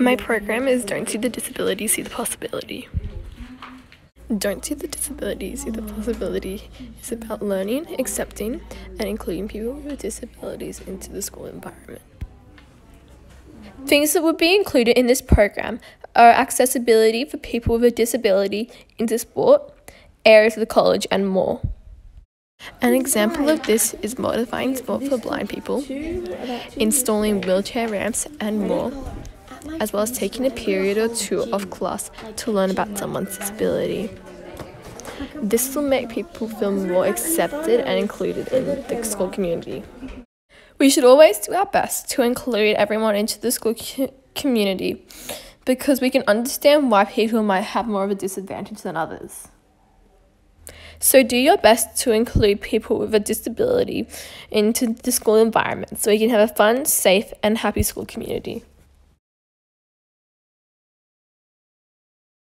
My program is Don't See the Disability, See the Possibility. Don't See the Disability, See the Possibility is about learning, accepting, and including people with disabilities into the school environment. Things that would be included in this program are accessibility for people with a disability into sport, areas of the college, and more. An example of this is modifying sport for blind people, installing wheelchair ramps, and more as well as taking a period or two of class to learn about someone's disability. This will make people feel more accepted and included in the school community. We should always do our best to include everyone into the school co- community because we can understand why people might have more of a disadvantage than others. So, do your best to include people with a disability into the school environment so we can have a fun, safe, and happy school community.